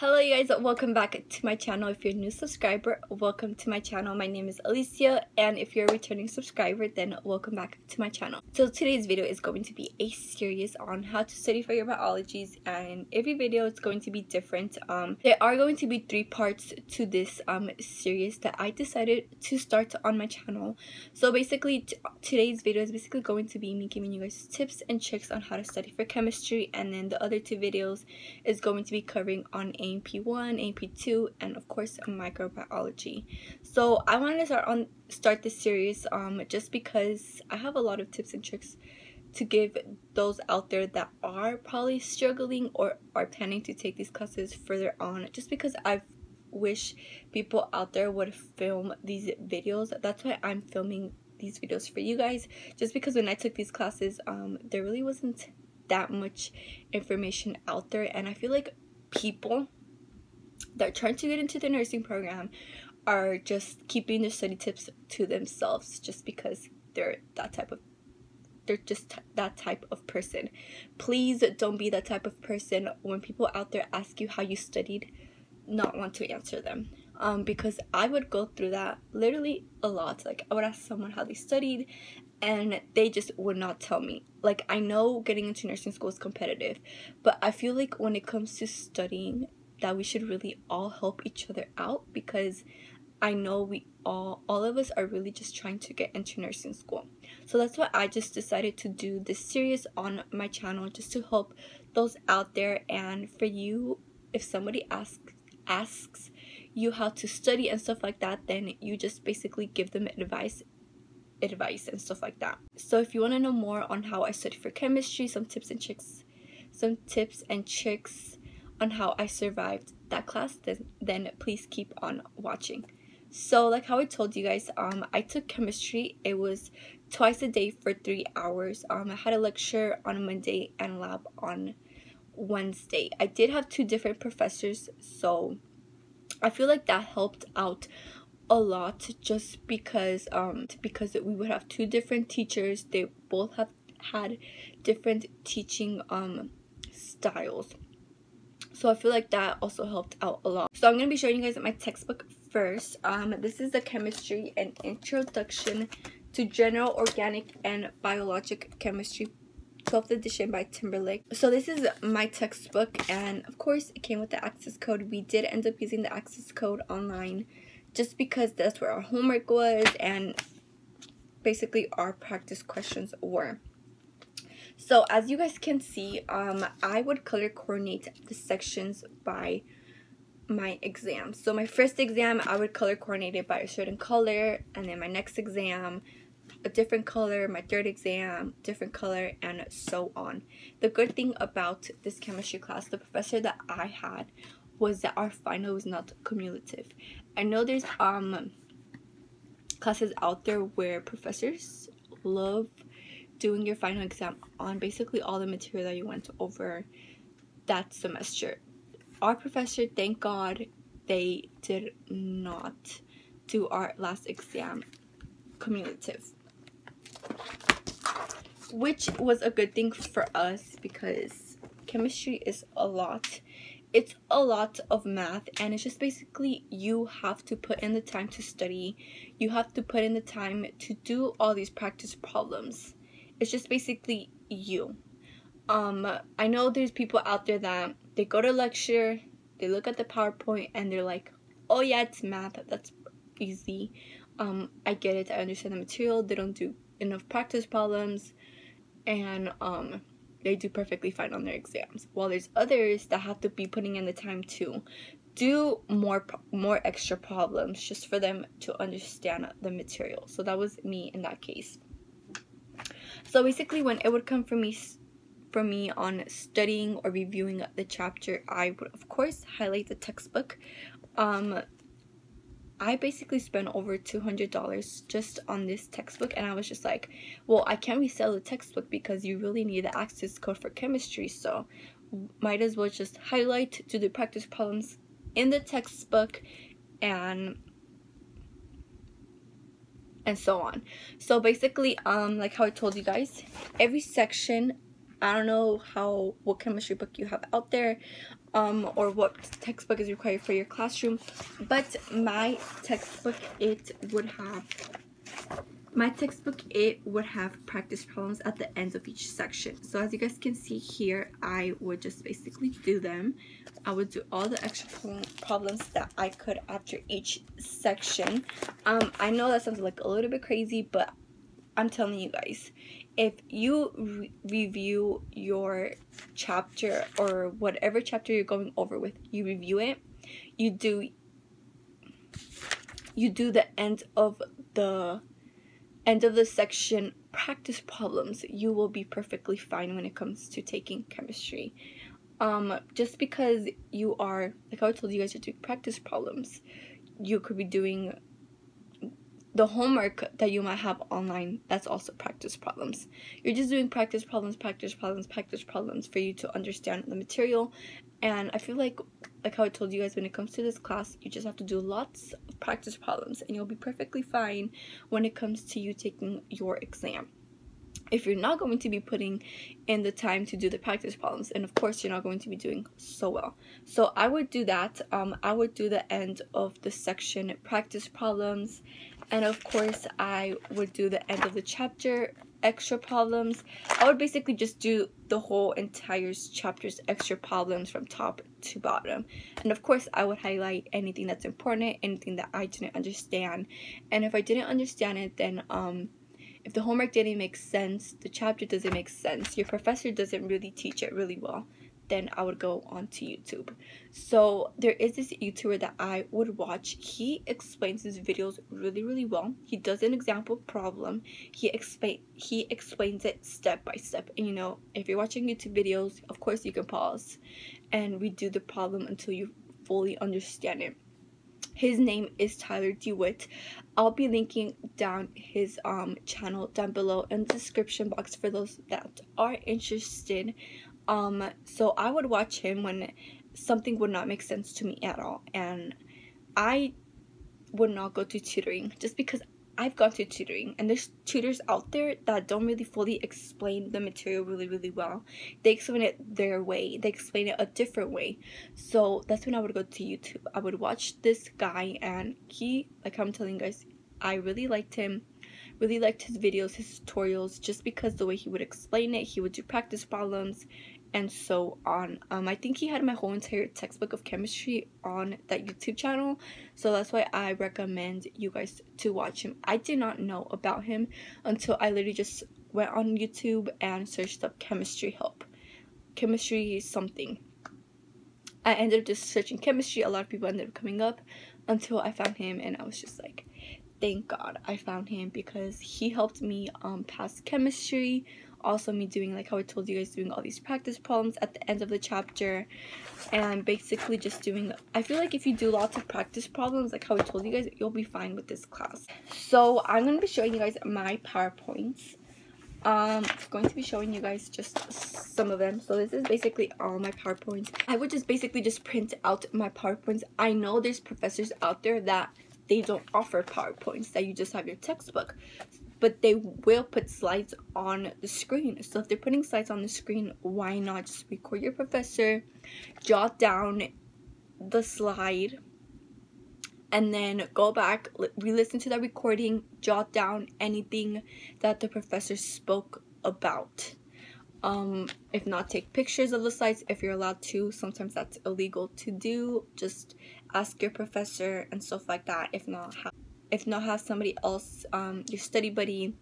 Hello you guys, welcome back to my channel. If you're a new subscriber, welcome to my channel. My name is Alicia and if you're a returning subscriber, then welcome back to my channel. So today's video is going to be a series on how to study for your biologies and every video is going to be different. Um, there are going to be three parts to this um, series that I decided to start on my channel. So basically today's video is basically going to be me giving you guys tips and tricks on how to study for chemistry and then the other two videos is going to be covering on a AP1, AP2, and of course microbiology. So I wanted to start on start this series um, just because I have a lot of tips and tricks to give those out there that are probably struggling or are planning to take these classes further on just because I wish people out there would film these videos. That's why I'm filming these videos for you guys just because when I took these classes um, there really wasn't that much information out there and I feel like people that trying to get into the nursing program are just keeping their study tips to themselves just because they're that type of they're just that type of person. Please don't be that type of person when people out there ask you how you studied, not want to answer them. Um, because I would go through that literally a lot. Like I would ask someone how they studied and they just would not tell me. Like I know getting into nursing school is competitive, but I feel like when it comes to studying that we should really all help each other out because I know we all all of us are really just trying to get into nursing school. So that's why I just decided to do this series on my channel just to help those out there and for you if somebody asks asks you how to study and stuff like that then you just basically give them advice advice and stuff like that. So if you want to know more on how I study for chemistry, some tips and tricks some tips and tricks on how I survived that class, then, then please keep on watching. So like how I told you guys, um, I took chemistry. It was twice a day for three hours. Um, I had a lecture on Monday and lab on Wednesday. I did have two different professors, so I feel like that helped out a lot just because um because we would have two different teachers. They both have had different teaching um styles. So I feel like that also helped out a lot. So I'm going to be showing you guys my textbook first. Um, this is the Chemistry and Introduction to General Organic and Biologic Chemistry 12th edition by Timberlake. So this is my textbook and of course it came with the access code. We did end up using the access code online just because that's where our homework was and basically our practice questions were. So as you guys can see, um, I would color coordinate the sections by my exam. So my first exam, I would color coordinate it by a certain color, and then my next exam, a different color, my third exam, different color, and so on. The good thing about this chemistry class, the professor that I had, was that our final was not cumulative. I know there's um classes out there where professors love doing your final exam on basically all the material that you went over that semester. Our professor, thank God, they did not do our last exam cumulative. Which was a good thing for us because chemistry is a lot. It's a lot of math and it's just basically you have to put in the time to study. You have to put in the time to do all these practice problems it's just basically you. Um, I know there's people out there that they go to lecture, they look at the PowerPoint, and they're like, "Oh yeah, it's math. That's easy. Um, I get it. I understand the material. They don't do enough practice problems, and um, they do perfectly fine on their exams. While there's others that have to be putting in the time to do more more extra problems just for them to understand the material. So that was me in that case. So basically when it would come from me for me on studying or reviewing the chapter, I would of course highlight the textbook. Um, I basically spent over $200 just on this textbook and I was just like, well, I can't resell the textbook because you really need the access code for chemistry, so might as well just highlight, do the practice problems in the textbook and and so on so basically um like how i told you guys every section i don't know how what chemistry book you have out there um, or what textbook is required for your classroom. But my textbook, it would have my textbook it would have practice problems at the ends of each section. So as you guys can see here i would just basically do them. I would do all the extra problems that i could after each section. Um i know that sounds like a little bit crazy but i'm telling you guys if you re review your chapter or whatever chapter you're going over with you review it you do you do the end of the end of the section practice problems you will be perfectly fine when it comes to taking chemistry. Um just because you are like i told you guys to do practice problems you could be doing the homework that you might have online that's also practice problems. You're just doing practice problems practice problems practice problems for you to understand the material. And i feel like like how i told you guys when it comes to this class you just have to do lots of practice problems and you'll be perfectly fine when it comes to you taking your exam. If you're not going to be putting in the time to do the practice problems and of course you're not going to be doing so well. So i would do that. Um, i would do the end of the section practice problems. And of course I would do the end of the chapter extra problems. I would basically just do the whole entire chapter's extra problems from top to bottom. And of course I would highlight anything that's important anything that I didn't understand. And if I didn't understand it then um if the homework didn't make sense the chapter doesn't make sense your professor doesn't really teach it really well then I would go onto YouTube. So there is this YouTuber that I would watch. He explains his videos really, really well. He does an example problem. He explain he explains it step by step. And you know, if you're watching YouTube videos, of course you can pause and redo the problem until you fully understand it. His name is Tyler DeWitt. I'll be linking down his um channel down below in the description box for those that are interested um, so I would watch him when something would not make sense to me at all. And I would not go to tutoring just because I've gone to tutoring and there's tutors out there that don't really fully explain the material really really well. They explain it their way. They explain it a different way. So that's when I would go to YouTube. I would watch this guy and he like I'm telling you guys I really liked him. Really liked his videos, his tutorials just because the way he would explain it, he would do practice problems and so on. Um, I think he had my whole entire textbook of chemistry on that YouTube channel, so that's why I recommend you guys to watch him. I did not know about him until I literally just went on YouTube and searched up chemistry help. Chemistry something. I ended up just searching chemistry. A lot of people ended up coming up until I found him, and I was just like, thank God I found him because he helped me um, pass chemistry also me doing like how I told you guys doing all these practice problems at the end of the chapter and basically just doing I feel like if you do lots of practice problems like how I told you guys you'll be fine with this class. So I'm going to be showing you guys my PowerPoints. Um I'm going to be showing you guys just some of them. So this is basically all my PowerPoints. I would just basically just print out my PowerPoints. I know there's professors out there that they don't offer PowerPoints that you just have your textbook but they will put slides on the screen. So if they're putting slides on the screen, why not just record your professor, jot down the slide, and then go back, re-listen to that recording, jot down anything that the professor spoke about. Um, if not, take pictures of the slides if you're allowed to. Sometimes that's illegal to do. Just ask your professor and stuff like that. If not, if not have somebody else um, your study buddy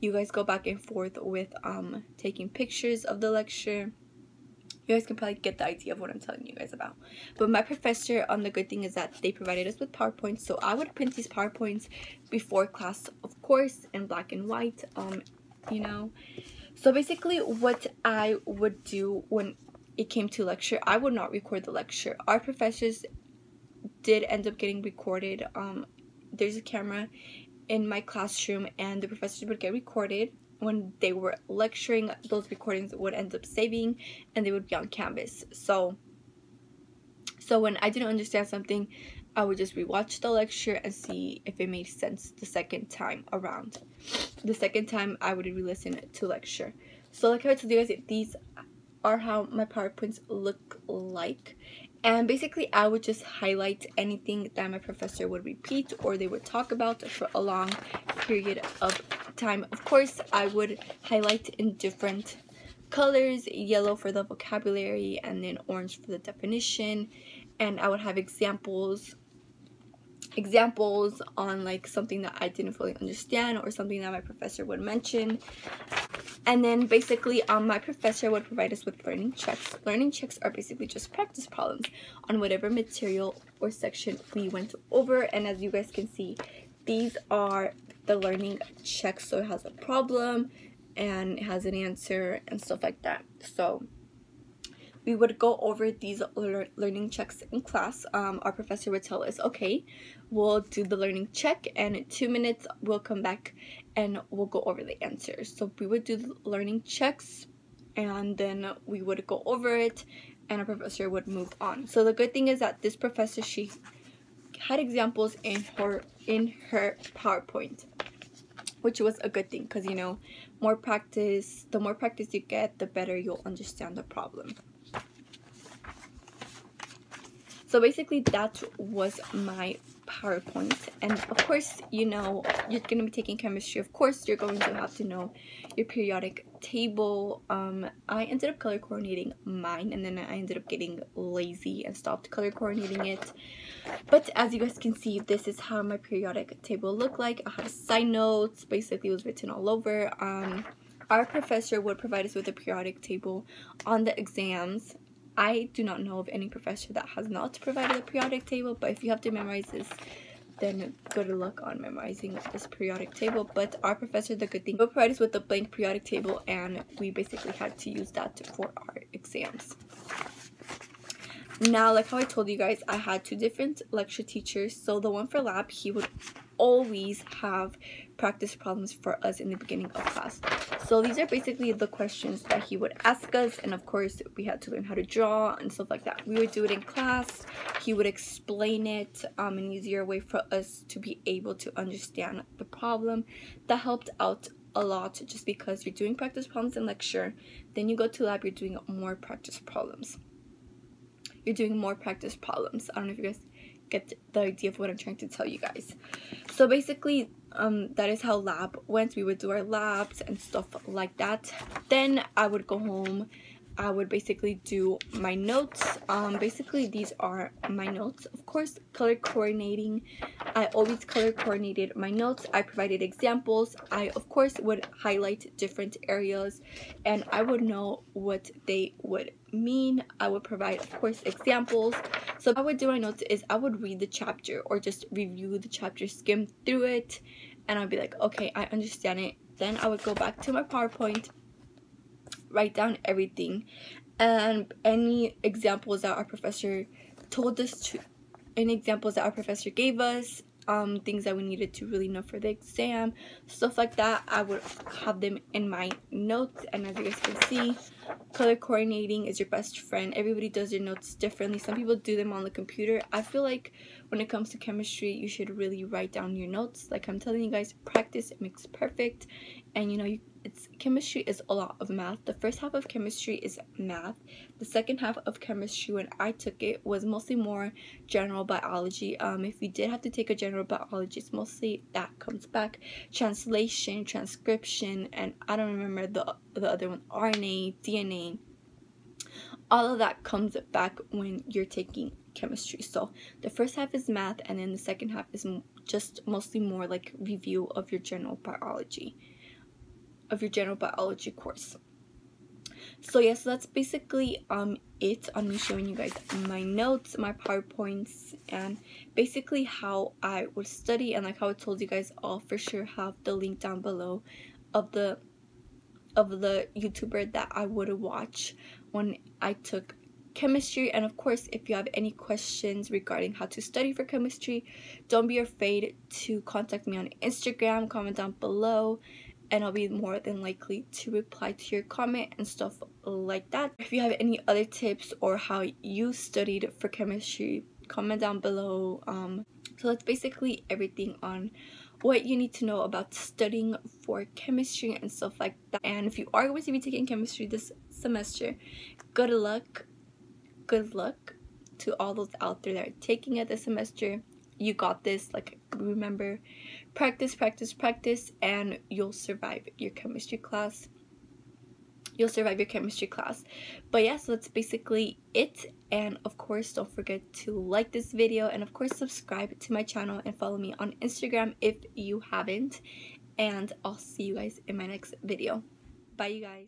you guys go back and forth with um, taking pictures of the lecture you guys can probably get the idea of what I'm telling you guys about. But my professor, um, the good thing is that they provided us with PowerPoints. So I would print these PowerPoints before class, of course, in black and white, um, you know. So basically what I would do when it came to lecture, I would not record the lecture. Our professors did end up getting recorded um, there's a camera in my classroom and the professors would get recorded when they were lecturing those recordings would end up saving and they would be on canvas so so when i didn't understand something i would just rewatch the lecture and see if it made sense the second time around. The second time i would re-listen to lecture. So like i told you guys these are how my PowerPoints look like. And basically, I would just highlight anything that my professor would repeat or they would talk about for a long period of time. Of course, I would highlight in different colors, yellow for the vocabulary and then orange for the definition. And I would have examples examples on like something that I didn't fully understand or something that my professor would mention. And then basically um, my professor would provide us with learning checks. Learning checks are basically just practice problems on whatever material or section we went over. And as you guys can see, these are the learning checks. So it has a problem and it has an answer and stuff like that. So we would go over these learning checks in class. Um, our professor would tell us, okay, we'll do the learning check and in two minutes we'll come back and we'll go over the answers. So we would do the learning checks and then we would go over it and our professor would move on. So the good thing is that this professor, she had examples in her in her PowerPoint which was a good thing because you know more practice the more practice you get the better you'll understand the problem so basically that was my PowerPoint. And of course you know you're going to be taking chemistry. Of course you're going to have to know your periodic table. Um I ended up color coordinating mine and then I ended up getting lazy and stopped color coordinating it. But as you guys can see this is how my periodic table looked like. I had side notes basically it was written all over. Um our professor would provide us with a periodic table on the exams I do not know of any professor that has not provided a periodic table, but if you have to memorize this, then good luck on memorizing this periodic table. But our professor, the good thing, will provide us with a blank periodic table, and we basically had to use that for our exams. Now, like how I told you guys, I had two different lecture teachers. So the one for lab, he would always have practice problems for us in the beginning of class. So these are basically the questions that he would ask us and of course we had to learn how to draw and stuff like that. We would do it in class, he would explain it um, an easier way for us to be able to understand the problem. That helped out a lot just because you're doing practice problems in lecture, then you go to lab, you're doing more practice problems. You're doing more practice problems. I don't know if you guys get the idea of what I'm trying to tell you guys. So basically, um, that is how lab went. We would do our labs and stuff like that. Then I would go home. I would basically do my notes. Um, basically, these are my notes. Of course, color coordinating. I always color coordinated my notes. I provided examples. I, of course, would highlight different areas and I would know what they would mean. I would provide, of course, examples. So I would do my notes is I would read the chapter or just review the chapter, skim through it, and I'd be like, okay, I understand it. Then I would go back to my PowerPoint, write down everything, and any examples that our professor told us to, any examples that our professor gave us, um, things that we needed to really know for the exam, stuff like that. I would have them in my notes, and as you guys can see, color coordinating is your best friend. Everybody does their notes differently. Some people do them on the computer. I feel like when it comes to chemistry, you should really write down your notes. Like I'm telling you guys, practice makes perfect, and you know you it's chemistry is a lot of math. The first half of chemistry is math. The second half of chemistry when I took it was mostly more general biology. Um, if you did have to take a general biology, it's mostly that comes back. Translation, transcription, and I don't remember the the other one, RNA, DNA. All of that comes back when you're taking chemistry. So the first half is math and then the second half is just mostly more like review of your general biology of your general biology course. So yes, yeah, so that's basically um it on me showing you guys my notes, my PowerPoints, and basically how I would study and like how I told you guys I'll for sure have the link down below of the of the YouTuber that I would watch when I took chemistry and of course if you have any questions regarding how to study for chemistry don't be afraid to contact me on Instagram comment down below and I'll be more than likely to reply to your comment and stuff like that. If you have any other tips or how you studied for chemistry, comment down below. Um, so that's basically everything on what you need to know about studying for chemistry and stuff like that. And if you are going to be taking chemistry this semester. Good luck. Good luck to all those out there that are taking it this semester. You got this. Like, remember, practice, practice, practice, and you'll survive your chemistry class. You'll survive your chemistry class. But yeah, so that's basically it. And of course, don't forget to like this video and of course, subscribe to my channel and follow me on Instagram if you haven't. And I'll see you guys in my next video. Bye, you guys.